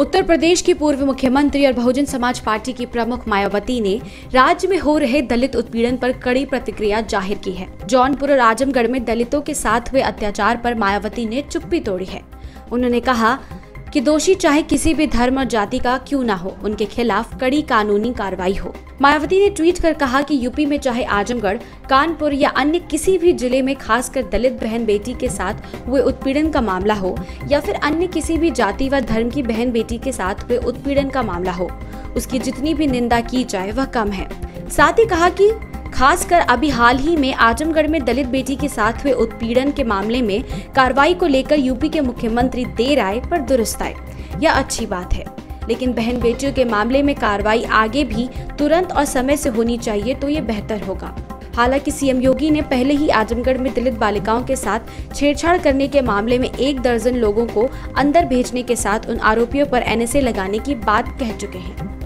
उत्तर प्रदेश की पूर्व मुख्यमंत्री और बहुजन समाज पार्टी की प्रमुख मायावती ने राज्य में हो रहे दलित उत्पीड़न पर कड़ी प्रतिक्रिया ज़ाहिर की है। जौनपुर और आजमगढ़ में दलितों के साथ हुए अत्याचार पर मायावती ने चुप्पी तोड़ी है। उन्होंने कहा कि दोषी चाहे किसी भी धर्म और जाति का क्यों ना हो, उनके खिलाफ कड़ी कानूनी कार्रवाई हो। मायावती ने ट्वीट कर कहा कि यूपी में चाहे आजमगढ़, कानपुर या अन्य किसी भी ज़िले में खासकर दलित बहन बेटी के साथ हुए उत्पीड़न का मामला हो, या फिर अन्य किसी भी जाति व धर्म की बहन बेटी के साथ हुए उत्पीड़न का मामला हो, उसकी जितनी भी निंदा की जाए, वह कम है। साथ ही कहा कि खासकर अभी हाल ही में आजमगढ़ में दलित बेटी के साथ हुए उत्पीड़न के मामले में कार्रवाई को लेकर यूपी के मुख्यमंत्री देर आए पर दुरुस्त आए। यह अच्छी बात है। लेकिन बहन बेटियों के मामले में कार्रवाई आगे भी तुरंत और समय से होनी चाहिए तो ये बेहतर होगा। हालाँकि सीएम योगी ने पहले ही आजमगढ़ में दलित बालिकाओं के साथ छेड़छाड़ करने के मामले में एक दर्जन लोगों को अंदर भेजने के साथ उन आरोपियों पर एनएसए लगाने की बात कह चुके हैं।